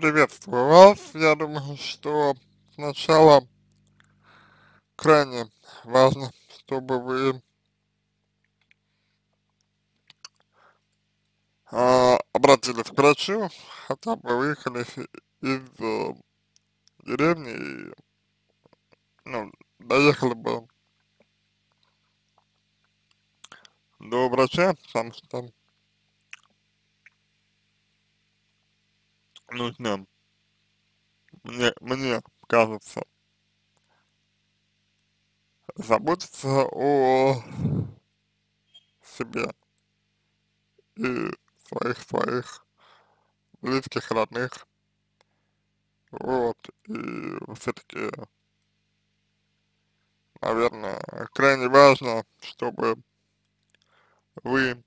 Приветствую вас. Я думаю, что сначала крайне важно, чтобы вы а, обратились к врачу, хотя бы выехали из э, деревни и, ну, доехали бы до врача, потому что нужно, мне, мне кажется, заботиться о себе и своих своих близких, родных. Вот, и все-таки, наверное, крайне важно, чтобы вы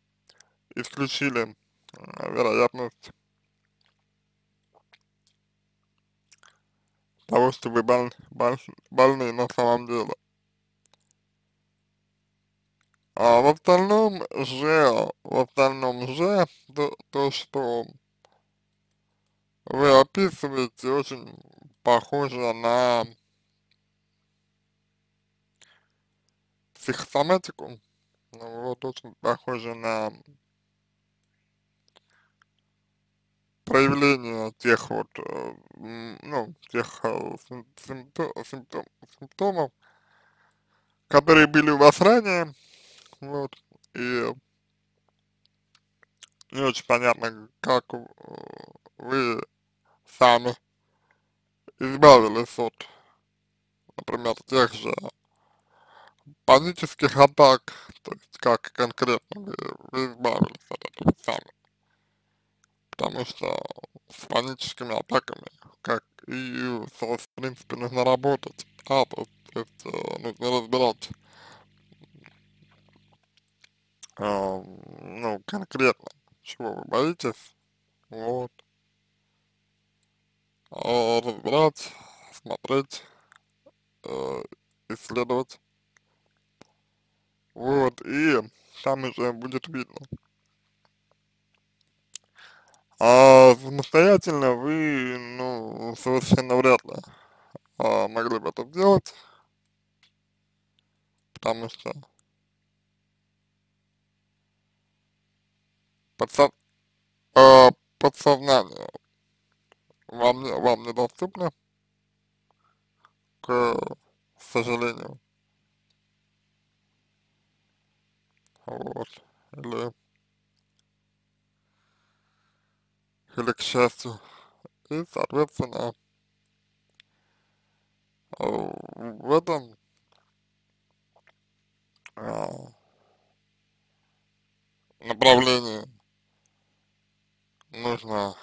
исключили вероятность того, что вы боль, боль, больны на самом деле. А в остальном же, в остальном же, то, то что вы описываете, очень похоже на психосоматику, ну, вот очень похоже на проявление тех вот, э, ну, тех э, симптом, симптом, симптомов, которые были у вас ранее, вот, и не очень понятно, как э, вы сами избавились от, например, тех же панических атак, то есть как конкретно вы, вы избавились от этого сами. Потому что с паническими атаками, как и, в принципе, нужно работать, а, то, есть э, нужно разбирать э, ну, конкретно, чего вы боитесь, вот, э, разбирать, смотреть, э, исследовать, вот, и там уже будет видно. А самостоятельно вы, ну, совершенно вряд ли а, могли бы это сделать, потому что подсо э, подсознание вам, вам недоступно, к сожалению. Вот. Или, или к счастью. И, соответственно, в этом а, направлении нужно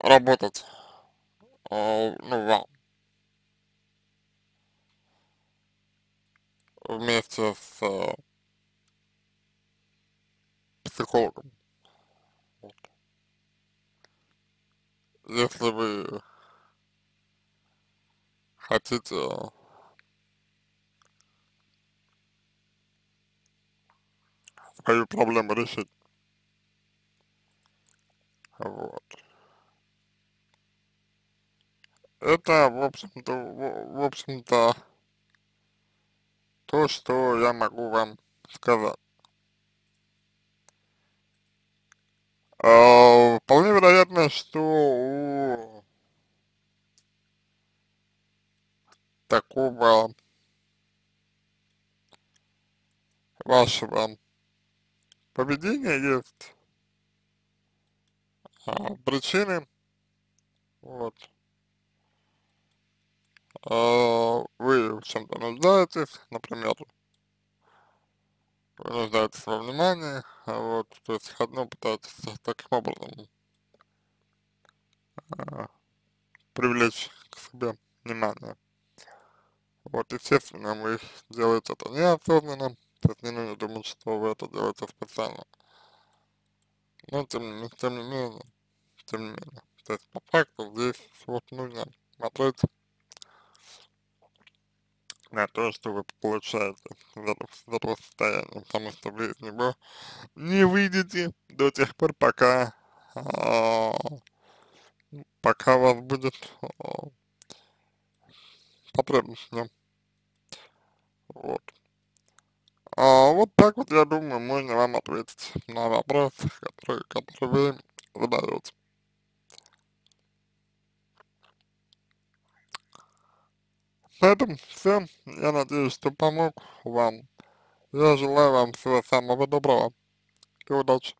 работать, э, ну, вам. Вместе с э, психологом. Вот. Если вы хотите свою проблему решить. Вот. Это, в общем-то, в, в общем-то, то, что я могу вам сказать. А, вполне вероятно, что у такого вашего поведения есть а, причины, вот, а, вы в чем-то нуждаетесь, например, вы нуждаетесь во внимании, а вот, то есть одно пытаетесь таким образом а, привлечь к себе внимание. Вот, естественно, вы делаете это неосознанно, то есть не нужно думать, что вы это делаете специально. Но тем, тем не менее, тем не менее. То есть по факту здесь вот нужно смотреть на то, что вы получаете в этом состоянии, потому что вы из него не выйдете до тех пор, пока, а, пока вас будет а, потребность в. Вот. А, вот так вот, я думаю, можно вам ответить на вопрос, который, который вы задаете. На этом все. Я надеюсь, что помог вам. Я желаю вам всего самого доброго и удачи.